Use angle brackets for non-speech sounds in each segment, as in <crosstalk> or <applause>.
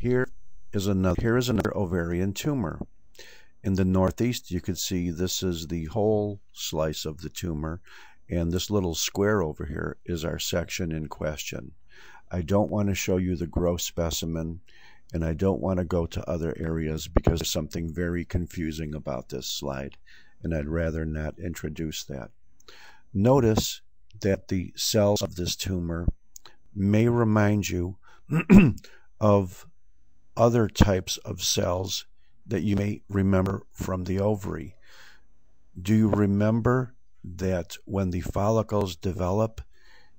Here is another here is another ovarian tumor. In the northeast you can see this is the whole slice of the tumor and this little square over here is our section in question. I don't want to show you the gross specimen and I don't want to go to other areas because there's something very confusing about this slide and I'd rather not introduce that. Notice that the cells of this tumor may remind you <clears throat> of other types of cells that you may remember from the ovary. Do you remember that when the follicles develop,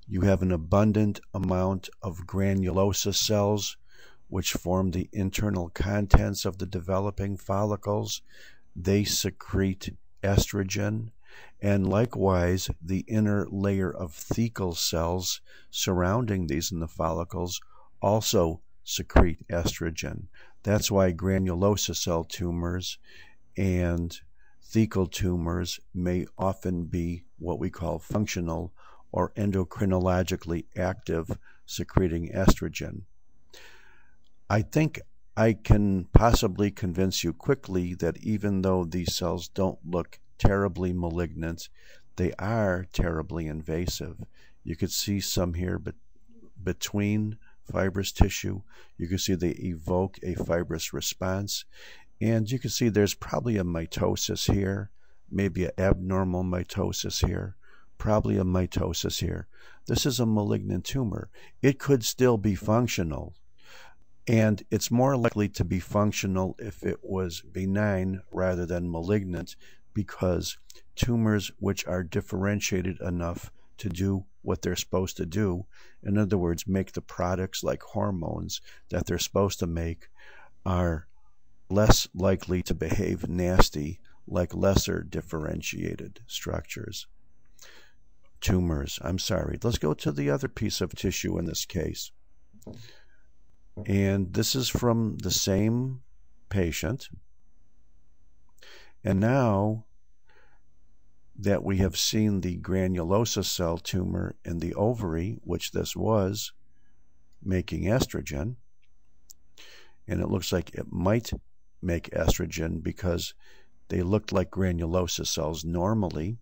you have an abundant amount of granulosa cells which form the internal contents of the developing follicles. They secrete estrogen, and likewise the inner layer of thecal cells surrounding these in the follicles also secrete estrogen. That's why granulosa cell tumors and thecal tumors may often be what we call functional or endocrinologically active, secreting estrogen. I think I can possibly convince you quickly that even though these cells don't look terribly malignant, they are terribly invasive. You could see some here but between fibrous tissue. You can see they evoke a fibrous response. And you can see there's probably a mitosis here, maybe an abnormal mitosis here, probably a mitosis here. This is a malignant tumor. It could still be functional, and it's more likely to be functional if it was benign rather than malignant because tumors which are differentiated enough to do what they're supposed to do, in other words, make the products like hormones that they're supposed to make, are less likely to behave nasty like lesser differentiated structures. Tumors, I'm sorry. Let's go to the other piece of tissue in this case. And this is from the same patient. And now that we have seen the granulosa cell tumor in the ovary, which this was, making estrogen, and it looks like it might make estrogen because they looked like granulosa cells normally.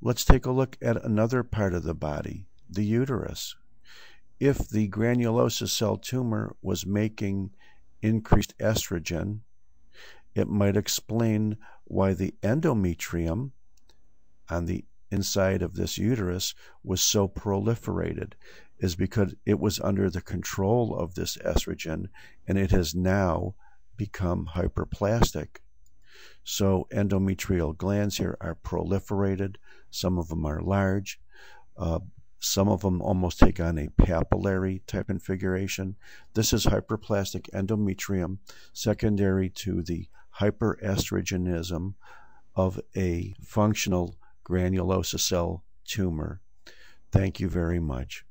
Let's take a look at another part of the body, the uterus if the granulosa cell tumor was making increased estrogen, it might explain why the endometrium on the inside of this uterus was so proliferated is because it was under the control of this estrogen and it has now become hyperplastic. So endometrial glands here are proliferated. Some of them are large. Uh, some of them almost take on a papillary type configuration. This is hyperplastic endometrium secondary to the hyperestrogenism of a functional granulosa cell tumor. Thank you very much.